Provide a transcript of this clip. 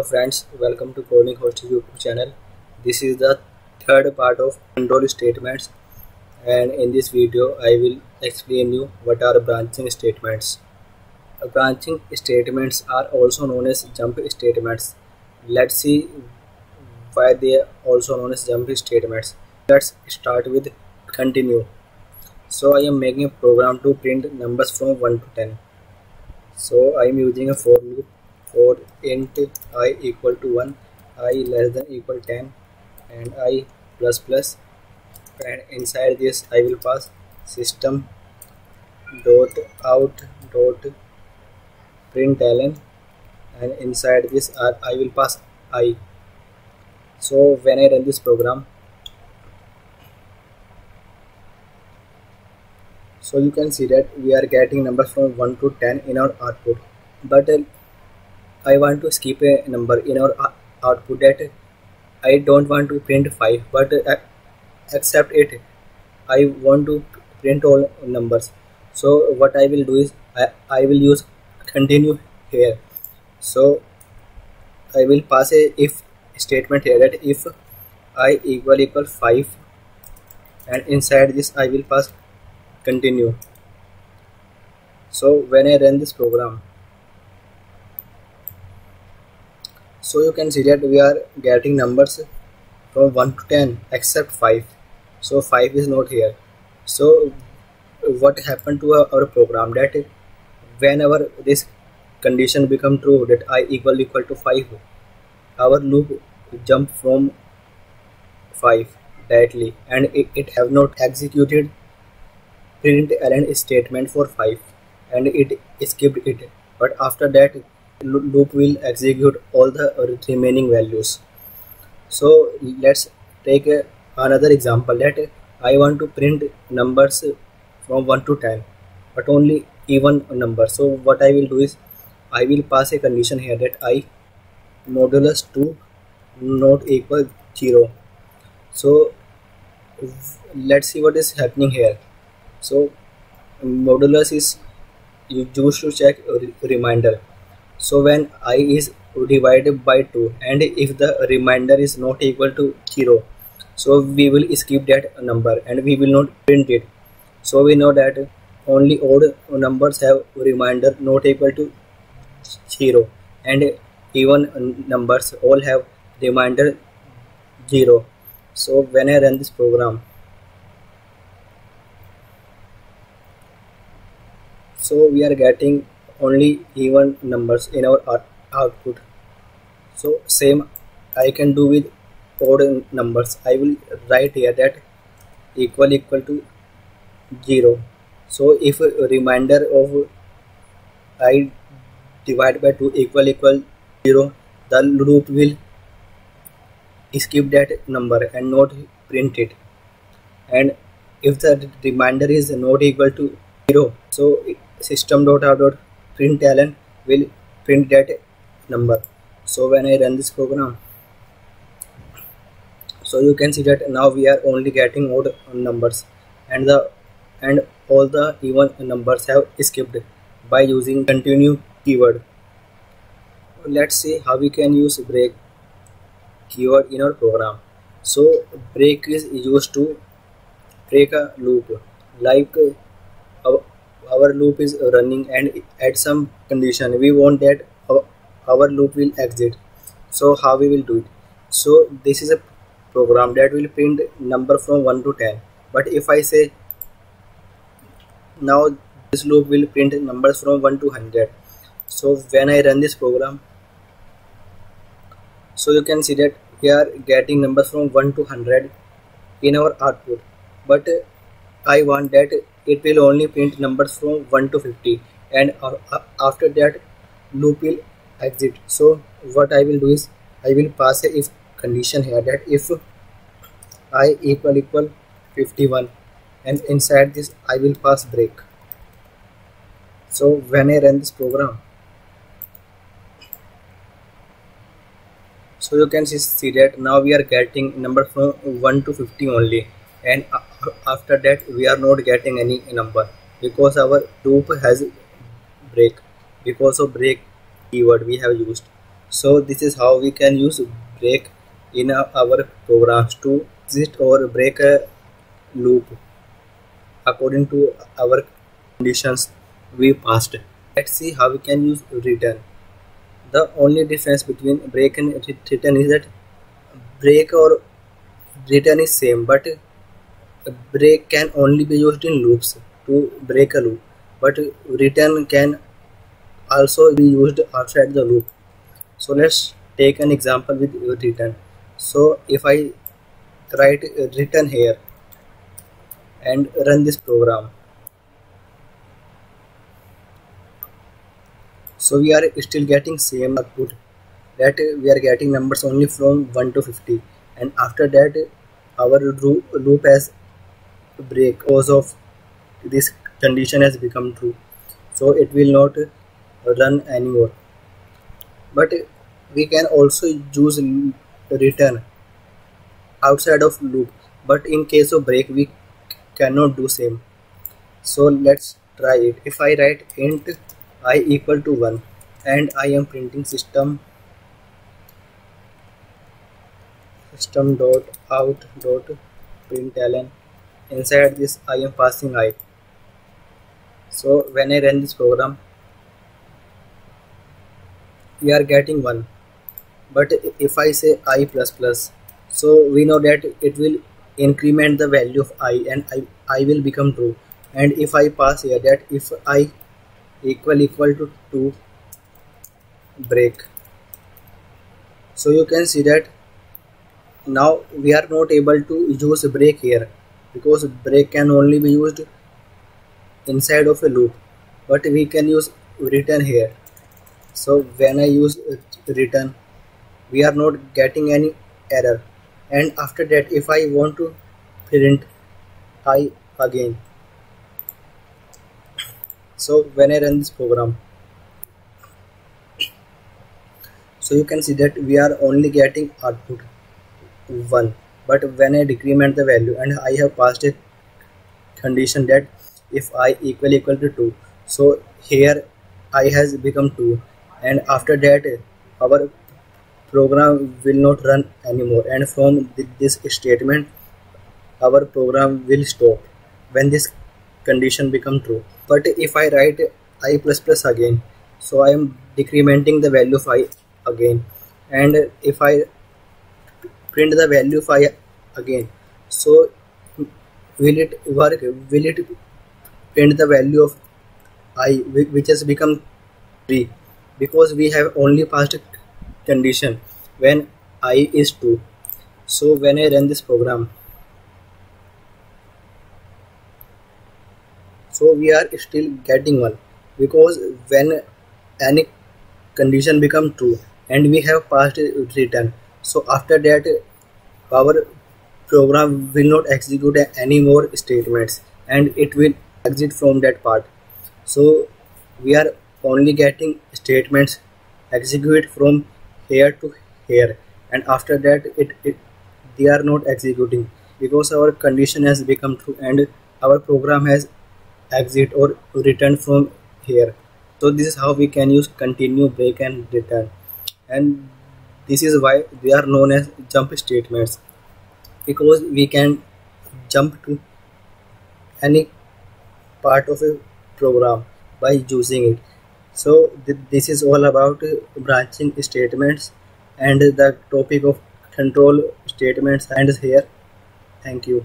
Hello friends, welcome to Coding Host YouTube channel. This is the third part of control statements and in this video I will explain you what are branching statements. Uh, branching statements are also known as jump statements. Let's see why they are also known as jump statements. Let's start with continue. So I am making a program to print numbers from 1 to 10. So I am using a for loop for int i equal to 1 i less than equal 10 and i plus plus. And inside this i will pass system dot out dot println. And inside this i will pass i. So when i run this program so you can see that we are getting numbers from 1 to 10 in our output. But uh, I want to skip a number in our output that I don't want to print 5 but accept it. I want to print all numbers. So what I will do is I, I will use continue here. So I will pass a if statement here that if i equal equal 5 and inside this I will pass continue. So when I run this program so you can see that we are getting numbers from 1 to 10 except 5 so 5 is not here. So what happened to our program? That whenever this condition become true that i equal equal to 5 our loop jump from 5 directly and it, it have not executed print ln statement for 5 and it skipped it. But after that loop will execute all the remaining values. So let's take a, another example that I want to print numbers from 1 to 10 but only even number so what I will do is I will pass a condition here that I modulus 2 not equal 0 so let's see what is happening here. So modulus is used to check reminder so when i is divided by 2 and if the remainder is not equal to 0 so we will skip that number and we will not print it. So we know that only odd numbers have remainder not equal to 0 and even numbers all have remainder 0 so when i run this program so we are getting only even numbers in our output. So same I can do with odd numbers. I will write here that equal equal to 0 so if remainder of i divide by 2 equal equal 0 the loop will skip that number and not print it. And if the remainder is not equal to 0 so system dot out dot println will print that number. So when I run this program so you can see that now we are only getting odd numbers and the and all the even numbers have skipped by using continue keyword. Let's see how we can use break keyword in our program. So break is used to break a loop. Like our loop is running and at some condition we want that our, our loop will exit. So how we will do it? So this is a program that will print number from 1 to 10 but if I say now this loop will print numbers from 1 to 100 so when I run this program so you can see that we are getting numbers from 1 to 100 in our output. But I want that it will only print numbers from 1 to 50 and uh, after that loop will exit. So what I will do is I will pass a if condition here that if i equal equal 51 and inside this I will pass break. So when I run this program so you can see, see that now we are getting number from 1 to 50 only and after that we are not getting any number. Because our loop has break. Because of break keyword we have used. So this is how we can use break in our programs to exit or break a loop according to our conditions we passed. Let's see how we can use return. The only difference between break and return is that break or return is same but break can only be used in loops to break a loop but return can also be used outside the loop. So let's take an example with return. So if I write return here and run this program. So we are still getting same output that we are getting numbers only from 1 to 50 and after that our loop has break because of this condition has become true. So it will not run anymore. But we can also use return outside of loop. But in case of break we cannot do same. So let's try it. If I write int i equal to 1 and I am printing system system dot out dot println inside this I am passing i. So when I run this program we are getting 1 but if I say i plus plus so we know that it will increment the value of i and i, I will become true. And if I pass here that if i equal equal to 2 break. So you can see that now we are not able to use break here because break can only be used inside of a loop but we can use return here. So when I use return we are not getting any error. And after that if I want to print I again. So when I run this program so you can see that we are only getting output 1 but when I decrement the value and I have passed a condition that if i equal equal to 2 so here i has become 2 and after that our program will not run anymore. And from this statement our program will stop when this condition become true. But if I write i plus plus again so I am decrementing the value of i again. And if I print the value of i again. So will it work? Will it print the value of i which has become 3 because we have only passed condition when i is 2 so when I run this program so we are still getting one. Because when any condition become true and we have passed return so after that our program will not execute any more statements and it will exit from that part. So we are only getting statements execute from here to here and after that it, it they are not executing because our condition has become true and our program has exit or return from here. So this is how we can use continue break and return. And this is why they are known as jump statements. Because we can jump to any part of a program by using it. So th this is all about branching statements and the topic of control statements. And here thank you